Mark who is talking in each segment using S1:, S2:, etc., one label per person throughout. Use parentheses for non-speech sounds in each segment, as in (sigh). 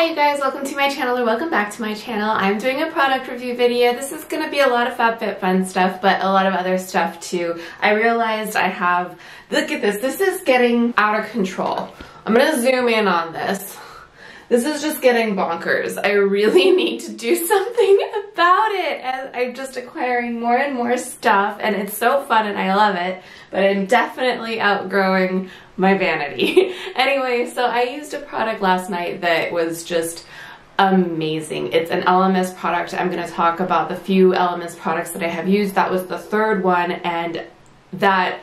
S1: Hi you guys, welcome to my channel or welcome back to my channel. I'm doing a product review video. This is going to be a lot of FabFitFun stuff, but a lot of other stuff too. I realized I have, look at this, this is getting out of control. I'm going to zoom in on this. This is just getting bonkers. I really (laughs) need to do (laughs) something about it. I'm just acquiring more and more stuff and it's so fun and I love it, but I'm definitely outgrowing my vanity. (laughs) anyway, so I used a product last night that was just amazing. It's an Elemis product. I'm going to talk about the few Elemis products that I have used. That was the third one and that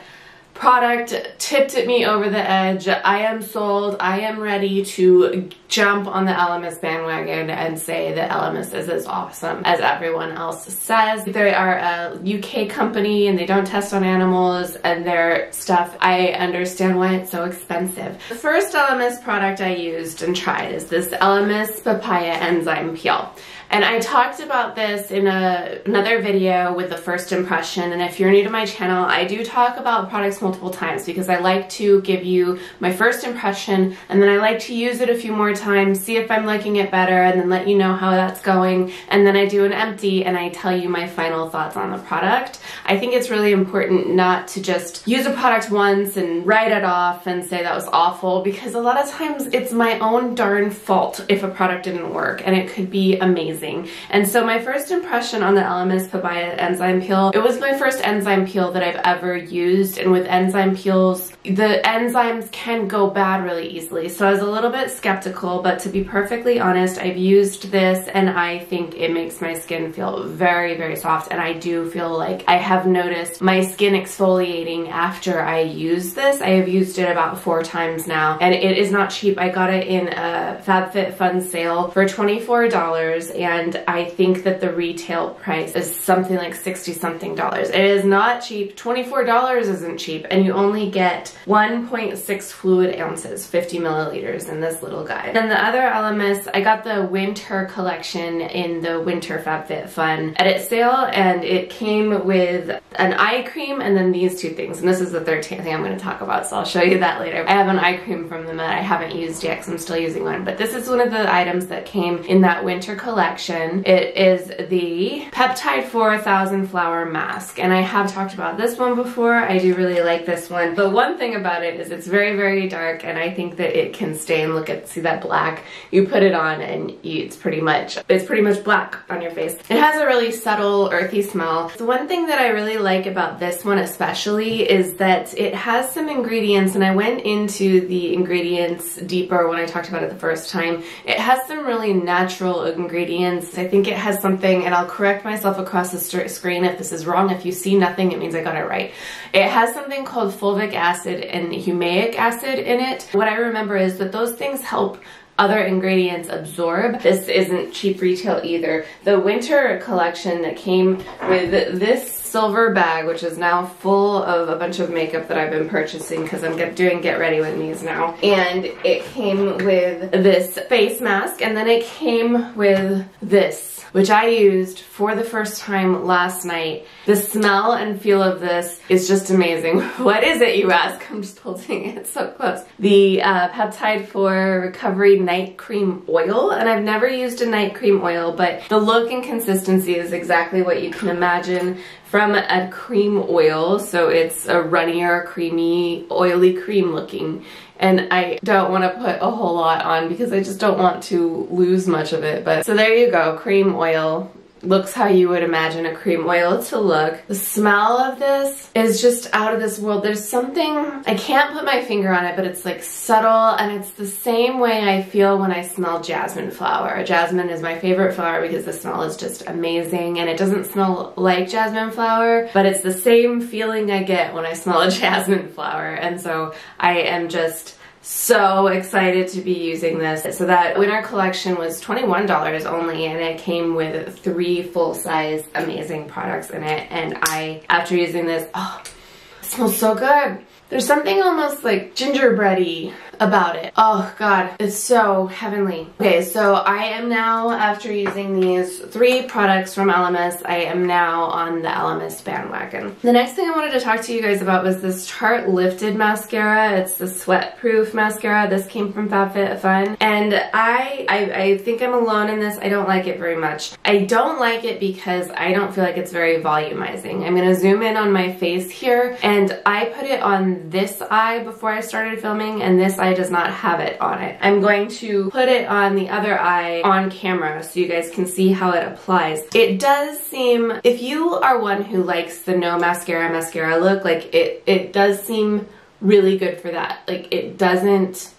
S1: product tipped at me over the edge. I am sold. I am ready to jump on the Elemis bandwagon and say that Elemis is as awesome as everyone else says. They are a UK company and they don't test on animals and their stuff, I understand why it's so expensive. The first Elemis product I used and tried is this Elemis Papaya Enzyme Peel. And I talked about this in a, another video with the first impression. And if you're new to my channel, I do talk about products multiple times because I like to give you my first impression and then I like to use it a few more times, see if I'm liking it better, and then let you know how that's going. And then I do an empty and I tell you my final thoughts on the product. I think it's really important not to just use a product once and write it off and say that was awful because a lot of times it's my own darn fault if a product didn't work and it could be amazing. And so my first impression on the Elemis Papaya enzyme peel, it was my first enzyme peel that I've ever used. And with enzyme peels, the enzymes can go bad really easily. So I was a little bit skeptical, but to be perfectly honest, I've used this and I think it makes my skin feel very, very soft. And I do feel like I have noticed my skin exfoliating after I use this. I have used it about four times now and it is not cheap. I got it in a FabFitFun sale for $24 and and I think that the retail price is something like 60 something dollars. It is not cheap. $24 isn't cheap and you only get 1.6 fluid ounces, 50 milliliters in this little guy. And the other Elemis, I got the winter collection in the winter FabFitFun edit sale and it came with an eye cream and then these two things. And this is the third thing I'm going to talk about so I'll show you that later. I have an eye cream from them that I haven't used yet because I'm still using one. But this is one of the items that came in that winter collection collection. It is the Peptide4 Thousand Flower Mask. And I have talked about this one before. I do really like this one. The one thing about it is it's very, very dark and I think that it can stain. Look at, see that black? You put it on and you, it's pretty much, it's pretty much black on your face. It has a really subtle earthy smell. The one thing that I really like about this one especially is that it has some ingredients and I went into the ingredients deeper when I talked about it the first time. It has some really natural ingredients I think it has something, and I'll correct myself across the screen if this is wrong. If you see nothing, it means I got it right. It has something called fulvic acid and humic acid in it. What I remember is that those things help other ingredients absorb. This isn't cheap retail either. The winter collection that came with this silver bag, which is now full of a bunch of makeup that I've been purchasing because I'm get, doing get ready with me's now. And it came with this face mask and then it came with this which I used for the first time last night. The smell and feel of this is just amazing. (laughs) what is it, you ask? I'm just holding it so close. The uh, Peptide 4 Recovery Night Cream Oil, and I've never used a night cream oil, but the look and consistency is exactly what you can imagine from a cream oil. So it's a runnier, creamy, oily cream looking and I don't want to put a whole lot on because I just don't want to lose much of it. But so there you go, cream oil looks how you would imagine a cream oil to look. The smell of this is just out of this world. There's something, I can't put my finger on it, but it's like subtle and it's the same way I feel when I smell jasmine flower. Jasmine is my favorite flower because the smell is just amazing and it doesn't smell like jasmine flower, but it's the same feeling I get when I smell a (laughs) jasmine flower. And so I am just so excited to be using this. So that winter collection was $21 only and it came with three full-size amazing products in it. And I, after using this, oh, it smells so good. There's something almost like gingerbready about it. Oh god, it's so heavenly. Okay, so I am now, after using these three products from Elemis, I am now on the Elemis bandwagon. The next thing I wanted to talk to you guys about was this Tarte Lifted Mascara. It's the sweat proof mascara. This came from FabFitFun. And I, I, I think I'm alone in this. I don't like it very much. I don't like it because I don't feel like it's very volumizing. I'm gonna zoom in on my face here and I put it on this eye before I started filming and this eye does not have it on it. I'm going to put it on the other eye on camera so you guys can see how it applies. It does seem, if you are one who likes the no mascara mascara look, like it, it does seem really good for that. Like it doesn't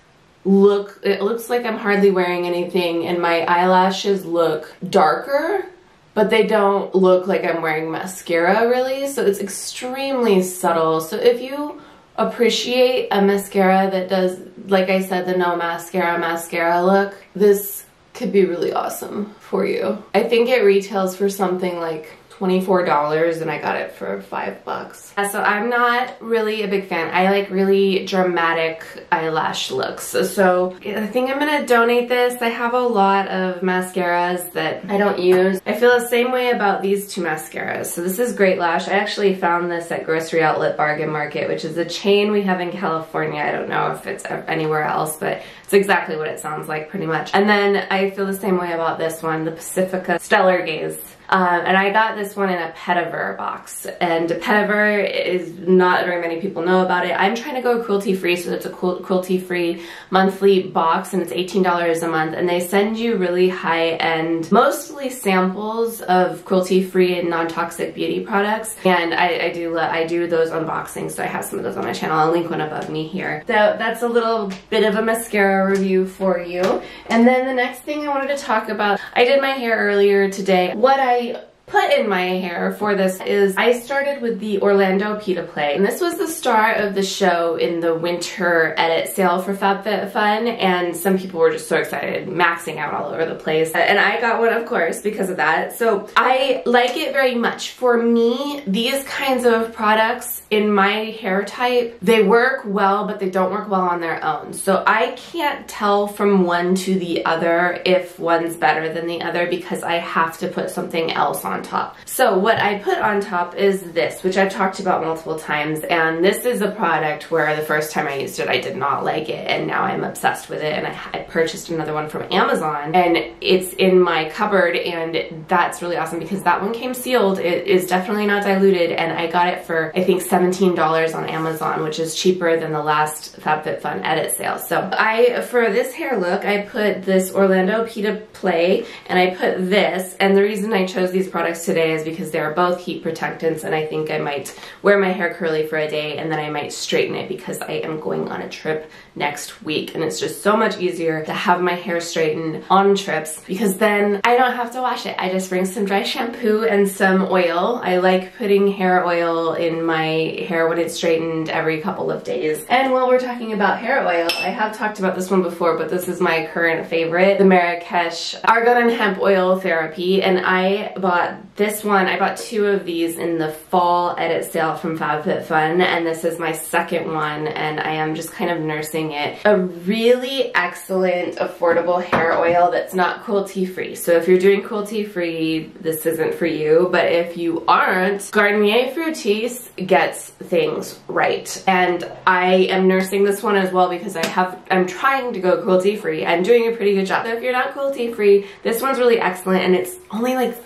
S1: look, it looks like I'm hardly wearing anything and my eyelashes look darker but they don't look like I'm wearing mascara really. So it's extremely subtle. So if you appreciate a mascara that does, like I said, the no mascara mascara look, this could be really awesome for you. I think it retails for something like $24 and I got it for five bucks. So I'm not really a big fan. I like really dramatic eyelash looks. So I think I'm gonna donate this. I have a lot of mascaras that I don't use. I feel the same way about these two mascaras. So this is Great Lash. I actually found this at Grocery Outlet Bargain Market, which is a chain we have in California. I don't know if it's anywhere else, but it's exactly what it sounds like pretty much. And then I feel the same way about this one, the Pacifica Stellar Gaze. Um, and I got this one in a Petit Vour box. And Petit Vour is not very many people know about it. I'm trying to go cruelty free, so it's a cruelty free monthly box and it's $18 a month. And they send you really high end, mostly samples of cruelty free and non-toxic beauty products. And I, I do I do those unboxings, so I have some of those on my channel. I'll link one above me here. So that's a little bit of a mascara review for you. And then the next thing I wanted to talk about, I did my hair earlier today. What I I put in my hair for this is I started with the Orlando Pita Play. And this was the star of the show in the winter edit sale for FabFitFun and some people were just so excited maxing out all over the place. And I got one of course because of that. So I like it very much. For me these kinds of products in my hair type they work well but they don't work well on their own. So I can't tell from one to the other if one's better than the other because I have to put something else on on top. So what I put on top is this, which I've talked about multiple times, and this is a product where the first time I used it, I did not like it, and now I'm obsessed with it, and I, I purchased another one from Amazon, and it's in my cupboard, and that's really awesome because that one came sealed. It is definitely not diluted, and I got it for, I think, $17 on Amazon, which is cheaper than the last FabFitFun edit sale. So I, for this hair look, I put this Orlando Pita Play, and I put this, and the reason I chose these products products today is because they are both heat protectants and I think I might wear my hair curly for a day and then I might straighten it because I am going on a trip next week and it's just so much easier to have my hair straightened on trips because then I don't have to wash it. I just bring some dry shampoo and some oil. I like putting hair oil in my hair when it's straightened every couple of days. And while we're talking about hair oil, I have talked about this one before, but this is my current favorite, the Marrakesh Argan and Hemp Oil Therapy. And I bought this one, I bought two of these in the fall edit sale from FabFitFun, and this is my second one, and I am just kind of nursing it. A really excellent, affordable hair oil that's not cruelty-free. So if you're doing cruelty-free, this isn't for you, but if you aren't, Garnier Fructis gets things right. And I am nursing this one as well because I have, I'm trying to go cruelty-free. I'm doing a pretty good job. So if you're not cruelty-free, this one's really excellent, and it's only like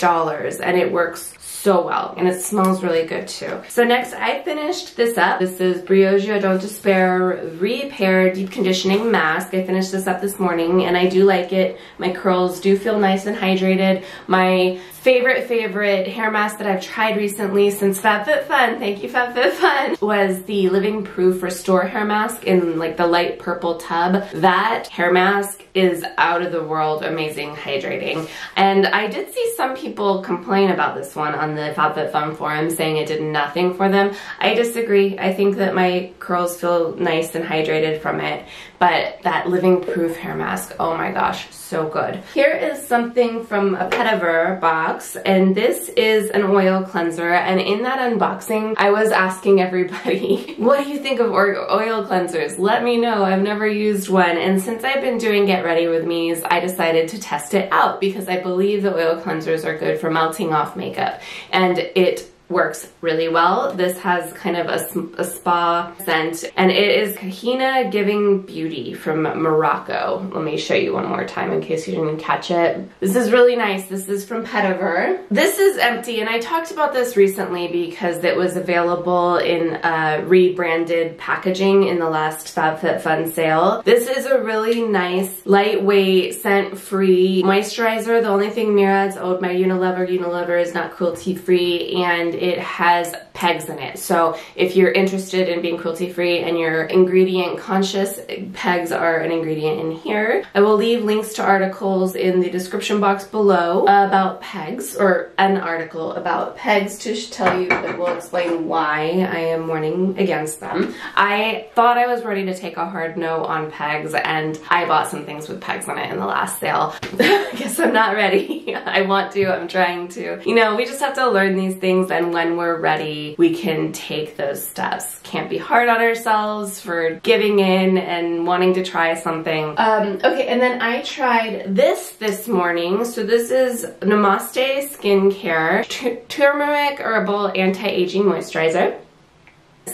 S1: $3 and it works so well and it smells really good too. So next I finished this up. This is Briogeo Don't Despair Repair Deep Conditioning Mask. I finished this up this morning and I do like it. My curls do feel nice and hydrated. My favorite, favorite hair mask that I've tried recently since FabFitFun, thank you FabFitFun, was the Living Proof Restore hair mask in like the light purple tub. That hair mask is out of the world amazing hydrating. And I did see some people complain about this one on the FabFitFun forum saying it did nothing for them. I disagree. I think that my curls feel nice and hydrated from it but that living proof hair mask, oh my gosh, so good. Here is something from a Petit Vour box, and this is an oil cleanser, and in that unboxing, I was asking everybody, (laughs) what do you think of oil cleansers? Let me know, I've never used one, and since I've been doing Get Ready With Me's, I decided to test it out because I believe the oil cleansers are good for melting off makeup, and it works really well. This has kind of a, a, spa scent and it is Kahina Giving Beauty from Morocco. Let me show you one more time in case you didn't catch it. This is really nice. This is from Petit Vour. This is empty and I talked about this recently because it was available in uh, rebranded packaging in the last FabFitFun sale. This is a really nice, lightweight, scent-free moisturizer. The only thing Murad owed my Unilever, Unilever is not cruelty-free and it has PEGs in it. So if you're interested in being cruelty free and you're ingredient conscious, PEGs are an ingredient in here. I will leave links to articles in the description box below about PEGs or an article about PEGs to tell you that will explain why I am warning against them. I thought I was ready to take a hard no on PEGs and I bought some things with PEGs on it in the last sale. (laughs) I guess I'm not ready. (laughs) I want to, I'm trying to. You know, we just have to learn these things and when we're ready, we can take those steps. Can't be hard on ourselves for giving in and wanting to try something. Um, okay, and then I tried this this morning. So this is Namaste Skincare Turmeric Herbal Anti-Aging Moisturizer.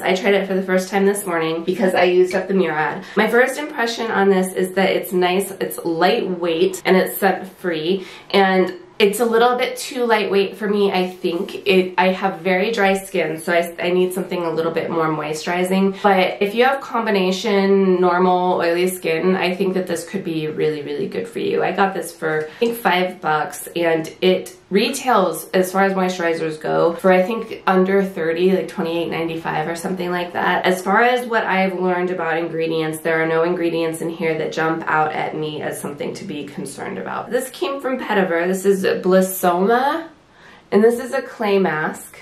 S1: I tried it for the first time this morning because I used up the Murad. My first impression on this is that it's nice, it's lightweight, and it's scent free. And it's a little bit too lightweight for me, I think. It, I have very dry skin, so I, I, need something a little bit more moisturizing. But if you have combination normal oily skin, I think that this could be really, really good for you. I got this for, I think, five bucks, and it retails as far as moisturizers go for I think under 30 like 28.95 or something like that. As far as what I've learned about ingredients there are no ingredients in here that jump out at me as something to be concerned about. This came from Petit Vour this is Blissoma and this is a clay mask.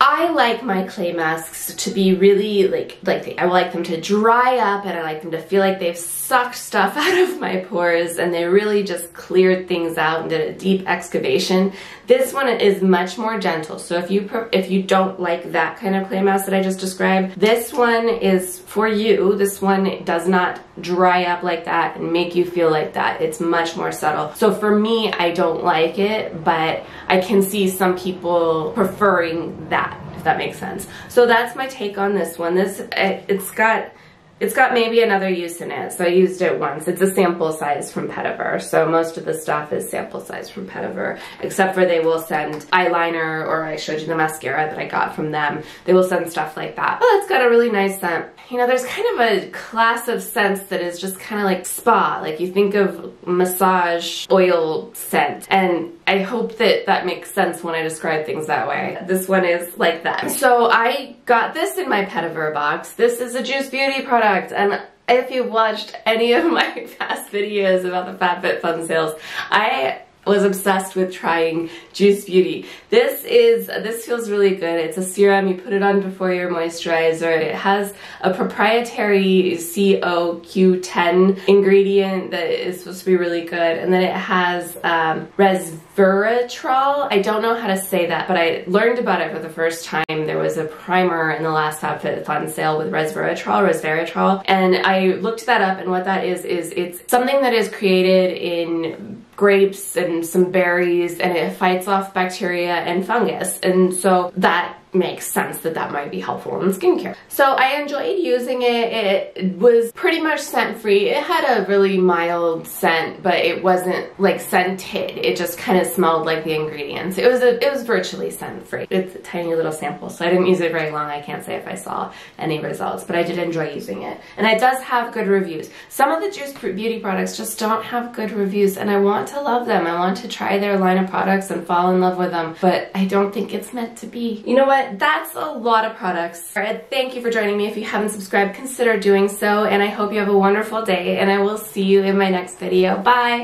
S1: I like my clay masks to be really like, like I like them to dry up and I like them to feel like they've sucked stuff (laughs) out of my pores and they really just cleared things out and did a deep excavation. This one is much more gentle. So if you if you don't like that kind of clay mask that I just described, this one is for you. This one does not dry up like that and make you feel like that. It's much more subtle. So for me, I don't like it, but I can see some people preferring that, if that makes sense. So that's my take on this one. This, it's got it's got maybe another use in it, so I used it once. It's a sample size from Petit Vour, so most of the stuff is sample size from Petit Vour, except for they will send eyeliner, or I showed you the mascara that I got from them. They will send stuff like that. Oh, it's got a really nice scent. You know, there's kind of a class of scents that is just kind of like spa, like you think of massage oil scent, and I hope that that makes sense when I describe things that way. This one is like that. So I got this in my Petit Vour box. This is a Juice Beauty product and if you've watched any of my (laughs) past videos about the FabFitFun sales, I was obsessed with trying Juice Beauty. This is, this feels really good. It's a serum, you put it on before your moisturizer. It has a proprietary CoQ10 ingredient that is supposed to be really good. And then it has um, resveratrol. I don't know how to say that, but I learned about it for the first time. There was a primer in the last FabFitFun sale with resveratrol, resveratrol. And I looked that up and what that is, is it's something that is created in grapes and some berries and it fights off bacteria and fungus. And so that makes sense that that might be helpful in skincare. So I enjoyed using it. It was pretty much scent free. It had a really mild scent, but it wasn't like scented. It just kind of smelled like the ingredients. It was a, it was virtually scent free. It's a tiny little sample, so I didn't use it very long. I can't say if I saw any results, but I did enjoy using it. And it does have good reviews. Some of the Juice Beauty products just don't have good reviews, and I want to love them. I want to try their line of products and fall in love with them, but I don't think it's meant to be. You know what? But that's a lot of products. Thank you for joining me. If you haven't subscribed, consider doing so, and I hope you have a wonderful day, and I will see you in my next video. Bye!